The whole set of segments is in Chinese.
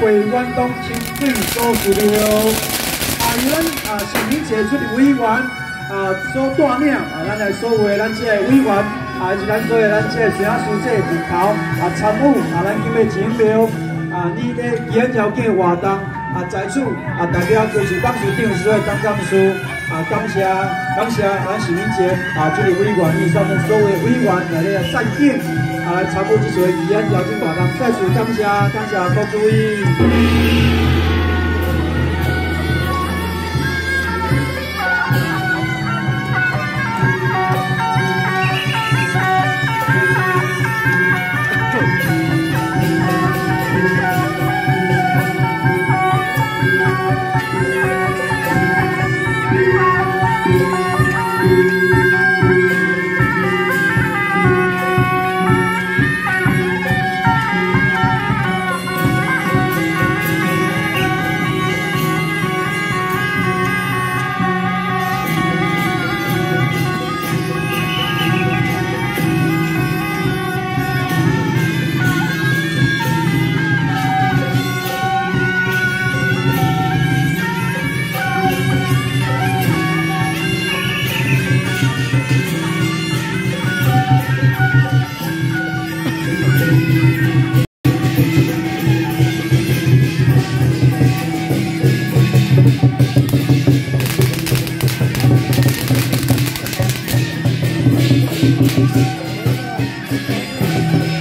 会远东清水所属的啊，由咱啊市民杰出的委员啊所带领啊，咱来所有咱这个委员啊，以及咱所有咱这个学生书记领头啊参与啊，咱今日前标啊，你的演条件活动？啊，在此啊，代表就是董事长所有当干事啊，感谢感谢咱市民节啊，这个委员以上的所有委员来咧赞敬。来参与这次义演邀请活动，再次感谢感谢各位。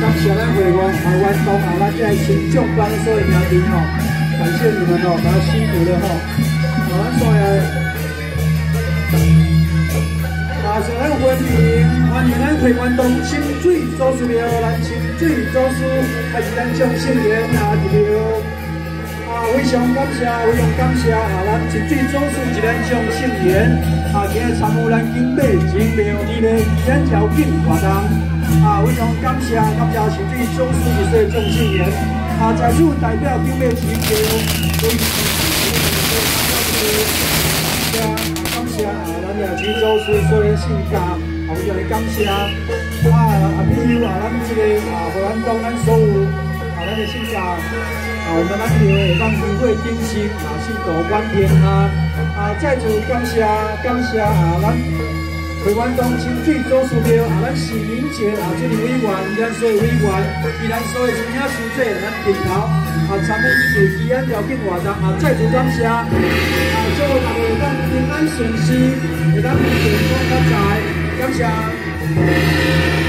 感谢咱会员台湾东啊，咱这新上班的所有兄弟吼，感谢你们哦，大家辛苦了吼。啊，咱所有啊，欢迎欢迎咱会员同清水做事了，咱清水祖师还是咱将新年啊，一了。啊，非常感谢，非常感谢啊！咱一水祖师一连上新年啊，今日参与咱景美精庙里的演条景活动啊，非常感谢，感谢一水祖师一岁上新年啊，在此代表景美精庙，为一水感谢感谢啊！咱也水祖师所有性格，啊，非常感谢啊！啊，比如啊，咱这个啊，和咱讲咱所有啊，咱的性格。啊，我们咱庙会当聚会顶新啊，信徒满天啊！啊，再次感谢感谢啊，咱会员东清水祖师庙啊，咱市民节啊，这里委员，咱所有委员，以咱所有亲兄师姐，咱顶头啊，参与这个祈安条件活动啊，再次感谢啊，祝大家当平安顺心，会当健康发财，感谢。